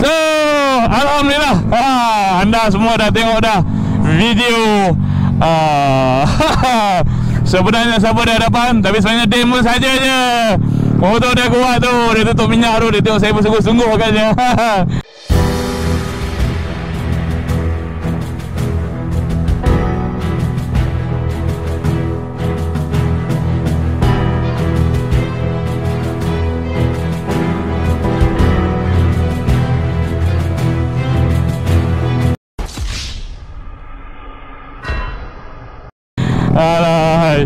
So, alhamdulillah. Ha, anda semua dah tengok dah video uh, sebenarnya siapa dah hadapan tapi sebenarnya demo saja je. Motor dia kuat tu, dia tutup minyak tu, dia tengok saya bersungguh-sungguh katanya.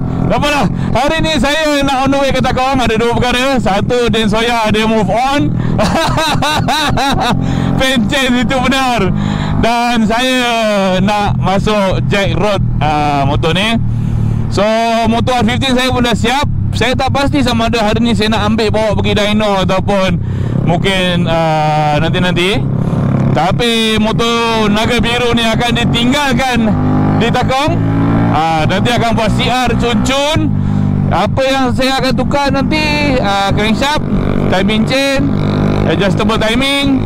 Tak apalah Hari ni saya nak on the way ke Takong Ada dua perkara. Satu Dan Soya dia move on. Pencet itu benar. Dan saya nak masuk Jack Road uh, motor ni. So motor R15 saya pun dah siap. Saya tak pasti sama ada hari ni saya nak ambil bawa pergi dyno Ataupun mungkin uh, nanti-nanti. Tapi motor Naga Biru ni akan ditinggalkan di Takong Ah, nanti akan buat CR cun-cun. Apa yang saya akan tukar nanti ah, crankshaft, timing chain, adjustable timing.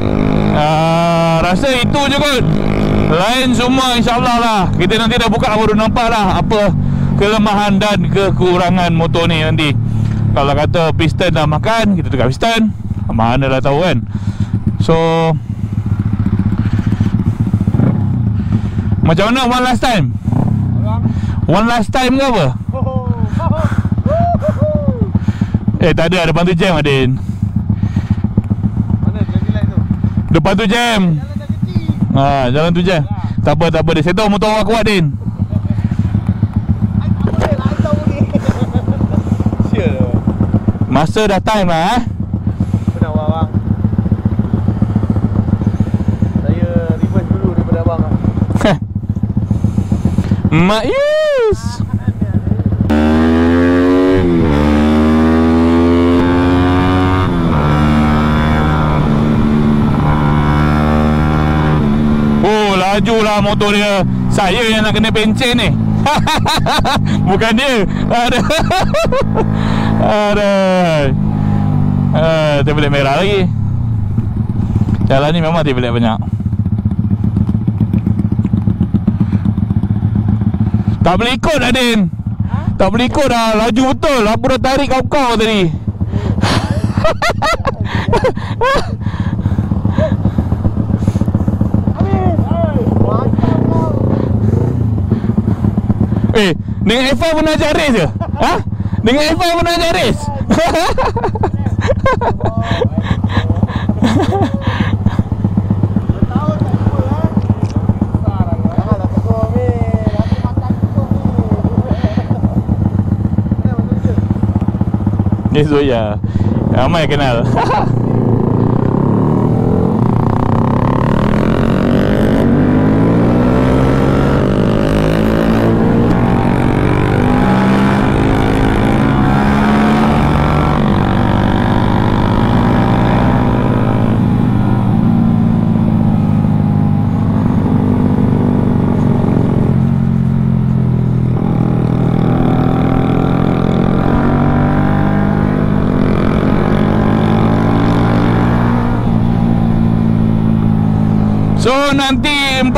Ah, rasa itu je kot. Lain semua insyaAllah lah Kita nanti dah buka baru nampak lah Apa kelemahan dan kekurangan motor ni nanti Kalau kata piston dah makan Kita tukar piston Mana lah tahu kan So Macam mana one last time? One last time ke apa? Eh tak ada depan tu jam Adin Mana traffic light tu? Depan tu jam Jalan dah kecil. Ha, jalan tu jam Tak apa tak apa dia Saya tahu motor awak kuat Din. Masa dah time lah eh Penat buat abang. Saya reverse dulu daripada abang lah. Mak Oh laju lah motor dia. Saya yang nak kena pencen ni. Bukan dia. Ada Ada uh, Tablet merah lagi. Jalan ni memang tablet banyak Tak boleh ikut Adin Tak boleh ikut dah Laju betul Aku dah tarik kau-kau tadi Eh Dengan F5 pun nak ajak race ke? Ha? Dengan F5 pun nak ajak race? Ni Zoya Ramai yang kenal So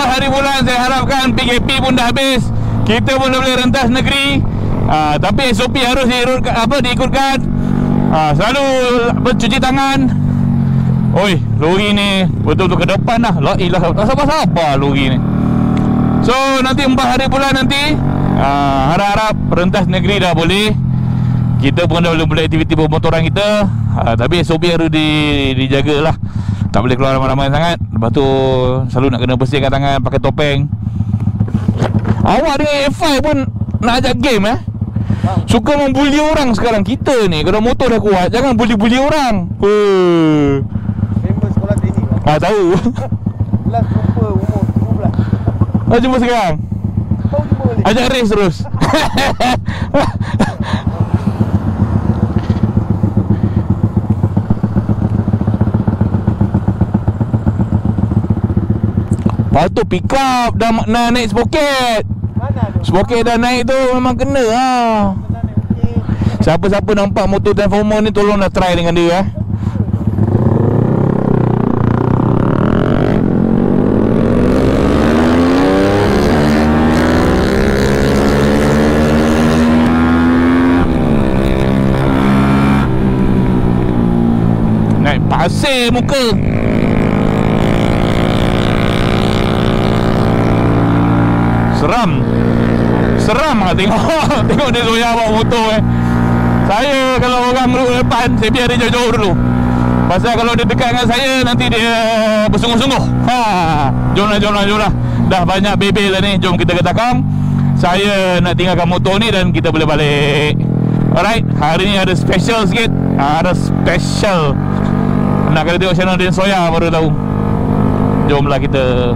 4 hari bulan saya harapkan PKP pun dah habis. Kita pun dah boleh rentas negeri. Uh, Tapi SOP harus diikutkan, apa, diikutkan. Uh, Selalu bercuci tangan. Oi, lori ni betul-betul ke depan dah. La ilah, tak sabar-sabar lori ni? So nanti 4 hari bulan nanti uh, Harap-harap rentas negeri dah boleh. Kita pun dah boleh buat aktiviti pemotoran kita. Uh, Tapi SOP harus di, dijaga lah tak boleh keluar ramai-ramai sangat. Lepas tu Selalu nak kena bersihkan tangan Pakai topeng. Awak dengan F5 pun Nak ajak game eh? Suka membuli orang sekarang. Kita ni Kalau motor dah kuat Jangan bully-bully orang. Member sekolah training. Ah tahu. Last jumpa umur 17 Dah jumpa sekarang? Baru jumpa balik. Ajak race terus Lepas tu pick up Dah nak naik spoket? Spoket dah naik tu Memang kena okey Siapa-siapa nampak motor transformer ni Tolonglah try dengan dia eh. Naik pasir muka Seram. Seram lah tengok. Tengok dia zoya bawa motor eh. Saya kalau orang duduk depan Saya biar dia jauh-jauh dulu. Pasal kalau dia dekat dengan saya Nanti dia bersungguh-sungguh. Ha. Jom lah, jom lah, jom lah. Dah banyak bebel lah ni. Jom kita ke takam Saya nak tinggalkan motor ni Dan kita boleh balik. Alright Hari ni ada special sikit. Ha, Ada special. Nak kena tengok channel Dan Soya baru tahu. Jomlah kita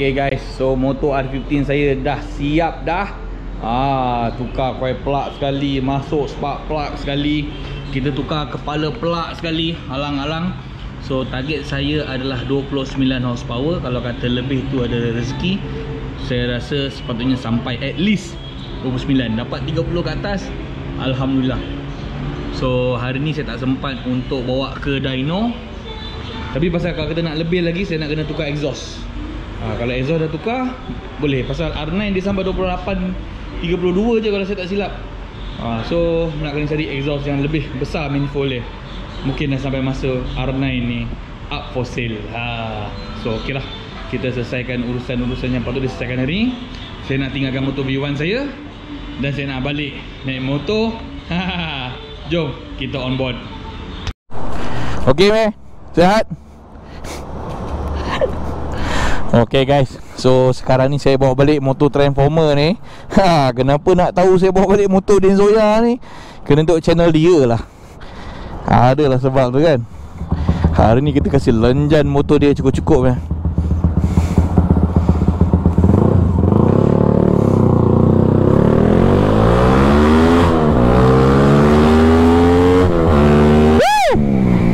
Okay guys, so motor R15 saya dah siap dah. Ah, tukar coil plug sekali, masuk spark plug sekali. Kita tukar kepala plug sekali, alang-alang So target saya adalah 29 horsepower. Kalau kata lebih tu ada rezeki. Saya rasa sepatutnya sampai at least 29 Dapat 30 ke atas Alhamdulillah. So hari ni saya tak sempat untuk bawa ke dyno. Tapi pasal kalau kita nak lebih lagi Saya nak kena tukar exhaust ha, Kalau exhaust dah tukar Boleh. Pasal R9 dia sampai 28 32 je kalau saya tak silap. Ha, So nak kena cari exhaust yang lebih besar manifold dia. Mungkin dah sampai masa R9 ni Up for sale. Ha. So ok lah. Kita selesaikan urusan-urusan yang patut diselesaikan hari ni. Saya nak tinggalkan motor V1 saya Dan saya nak balik naik motor. Ha. Jom kita on board. Ok meh. Sehat Okay guys. So sekarang ni saya bawa balik motor Transformer ni. Ha, Kenapa nak tahu saya bawa balik motor Denzoya ni? Kena tengok channel dia lah. Ha, Adalah sebab tu kan. Hari ni kita kasih lenjan motor dia cukup-cukup ya.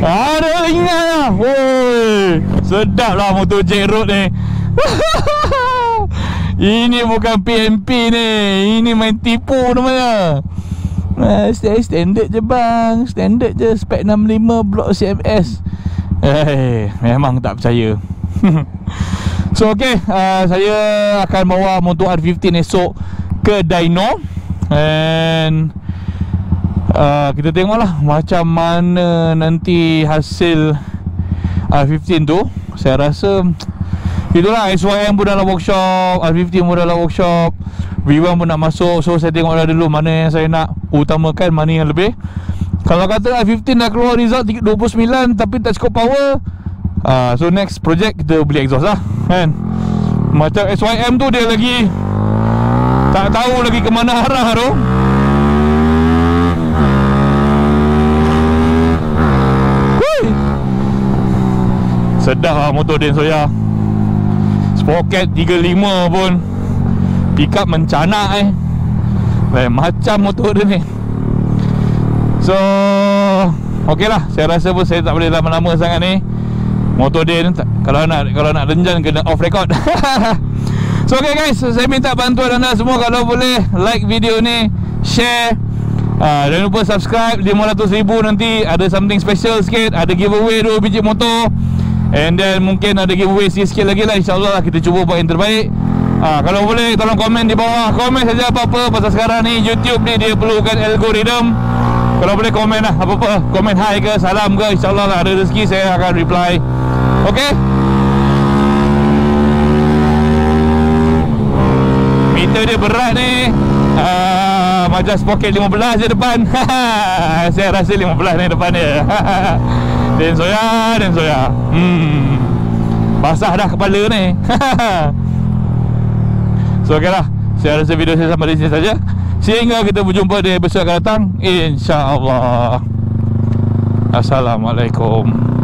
Ada ingat lah. Sedap lah motor Jack Road ni Ini bukan PMP ni. Ini main tipu namanya. Uh, Standard je bang. Standard je Spec 65 Block CMS Eh, memang tak percaya. So okay. Uh, Saya akan bawa motor R15 esok Ke dyno And uh, Kita tengoklah Macam mana nanti hasil R15 tu. Saya rasa Itulah SYM pun dalam workshop R15 pun dalam workshop V1 pun nak masuk So saya tengok dah dulu Mana yang saya nak utamakan Mana yang lebih. Kalau kata R15 dah keluar result 29 Tapi tak cukup power uh, So next project Kita beli exhaust lah Kan? Macam SYM tu dia lagi Tak tahu lagi ke mana arah tu. Sedap lah motor Den Soya Pocket 35 pun. Pick up mencanak eh. Lain macam motor dia ni. So Okay lah. Saya rasa pun saya tak boleh lama-lama sangat ni. Motor dia ni Kalau nak kalau nak renjan kena off record. So okay guys. Saya minta bantuan anda semua. Kalau boleh Like video ni Share. Uh, Jangan lupa subscribe. 500 ribu nanti Ada something special sikit. Ada giveaway 2 biji motor And then mungkin ada giveaway sikit-sikit lagi lah InsyaAllah lah kita cuba buat yang terbaik. Ha, Kalau boleh tolong komen di bawah. Komen saja apa-apa Pasal sekarang ni. YouTube ni dia perlukan algorithm. Kalau boleh komen lah apa-apa. Komen hi ke salam ke InsyaAllah lah ada rezeki saya akan reply. Okay? Meter dia berat ni. Uh, Macam spoket 15 je depan. Saya rasa 15 ni depan dia Dan soya, dan soya. Hmm. Basah dah kepala ni. so okeylah. Saya rasa video saya sampai di sini saja. Sehingga kita berjumpa di episod akan datang. InsyaAllah. Assalamualaikum.